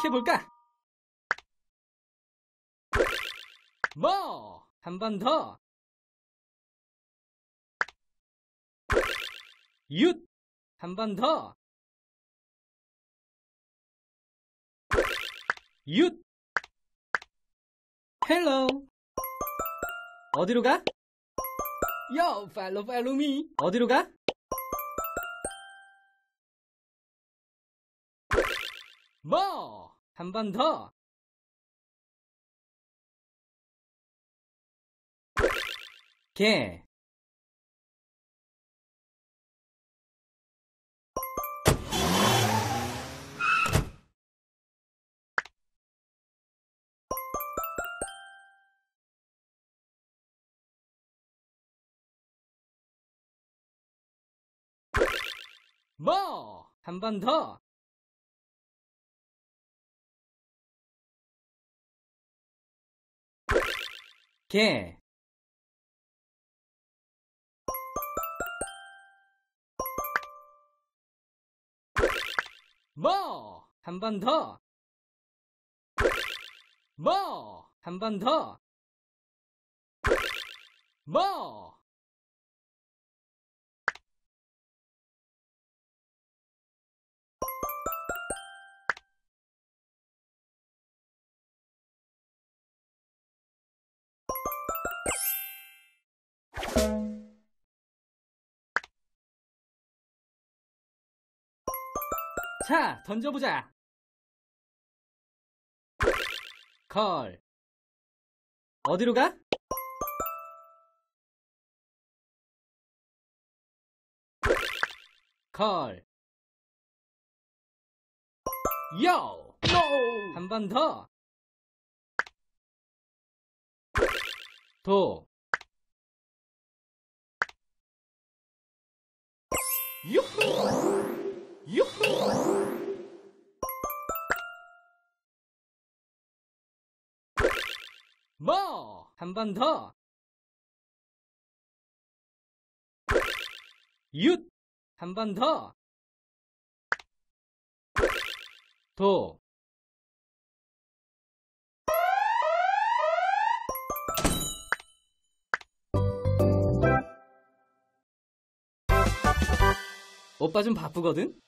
시작해볼까? 뭐! 한 번 더! 윷! 한 번 더! 윷! 헬로! 어디로 가? 요, 팔로 팔로 미! 어디로 가? 뭐! 한 번 더! 개! 뭐! 한 번 더! 개! 뭐! 한 번 더! 뭐! 한 번 더! 뭐! 자, 던져보자. 걸. 어디로 가? 걸. 요! No! 한번 더. 도. 유후! 뭐! 한 번 더. 윷! 한 번 더. 도. 오빠 좀 바쁘거든?